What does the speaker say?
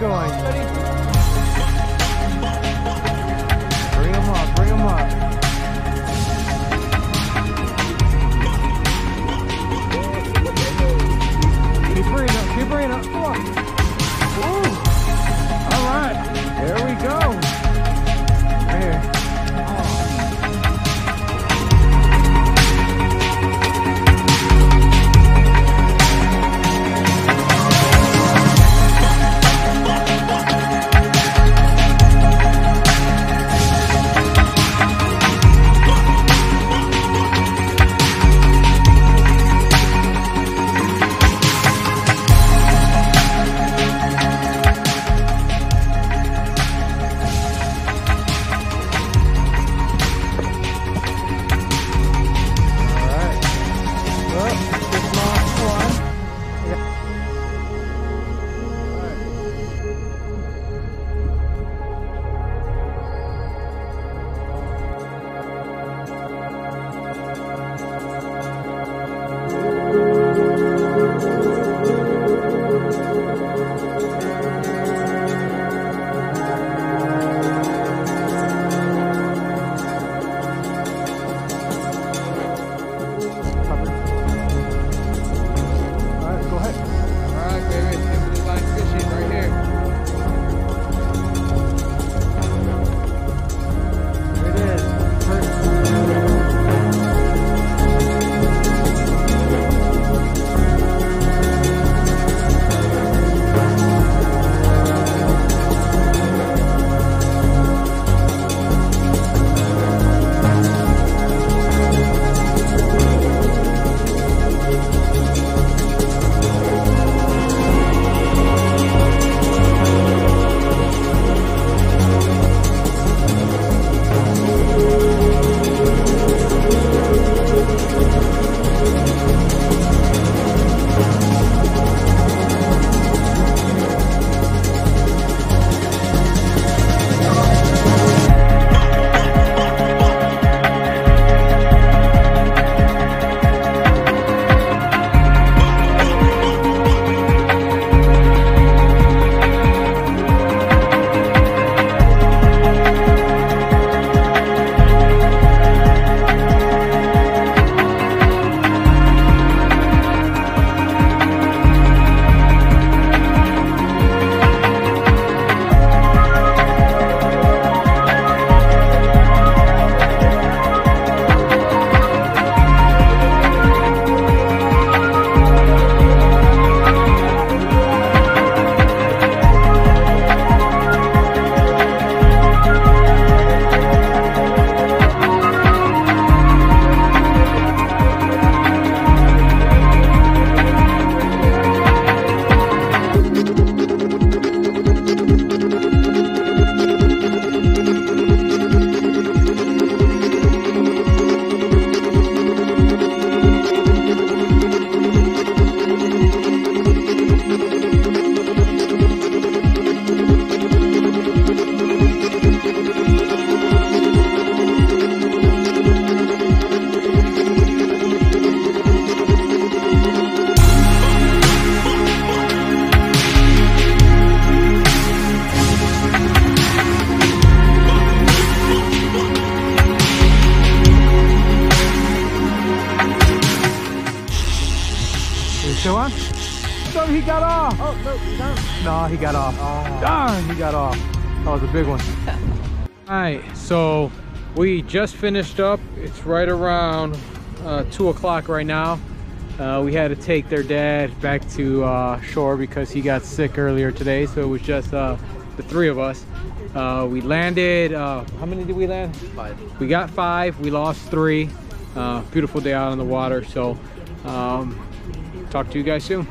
going. Still on? No, he got off. Oh, no, he's down. No, he got off. Oh. Darn, he got off. That was a big one. All right, so we just finished up. It's right around uh, two o'clock right now. Uh, we had to take their dad back to uh, shore because he got sick earlier today. So it was just uh, the three of us. Uh, we landed, uh, how many did we land? Five. We got five, we lost three. Uh, beautiful day out on the water. So um, talk to you guys soon.